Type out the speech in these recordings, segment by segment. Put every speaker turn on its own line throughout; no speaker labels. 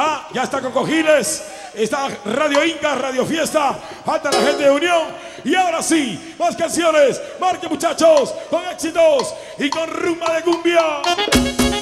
Ah, ya está con Cojines. Está Radio Inca, Radio Fiesta. Falta la gente de Unión. Y ahora sí, más canciones. Marque muchachos, con éxitos y con rumba de cumbia.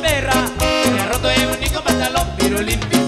perra, me ha roto el único pantalón pirulín, pirulín.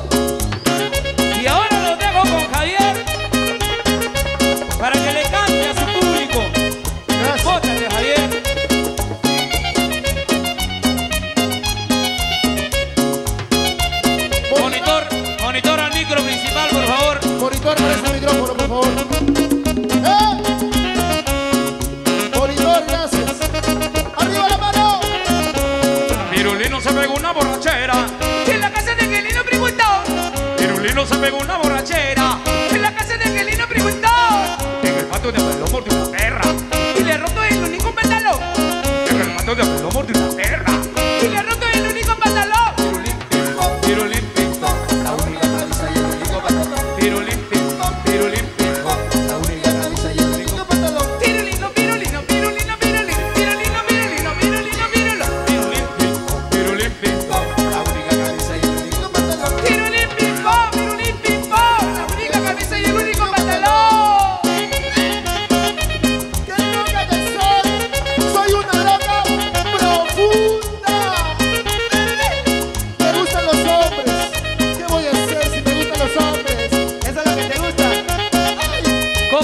Monitor, monitor al micro principal, por favor.
Monitor por ese micrófono, por favor. ¡Eh! Monitor, gracias. ¡Arriba la mano!
Pirulino se pegó una borrachera. En la casa de Angelino Priguentón. Pirulino se pegó una borrachera. En la casa de Angelino Priguentón. En el patio de Palomo de una perra.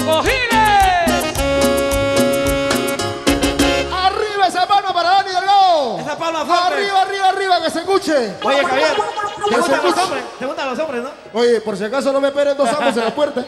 cojines.
Arriba esa palma para Dani Delgado.
Esa palma fuerte.
Arriba, arriba, arriba, que se escuche.
Oye, Javier,
¿te, gustan los
hombres? ¿Te gustan los hombres, no?
Oye, por si acaso no me esperen dos amos en la puerta.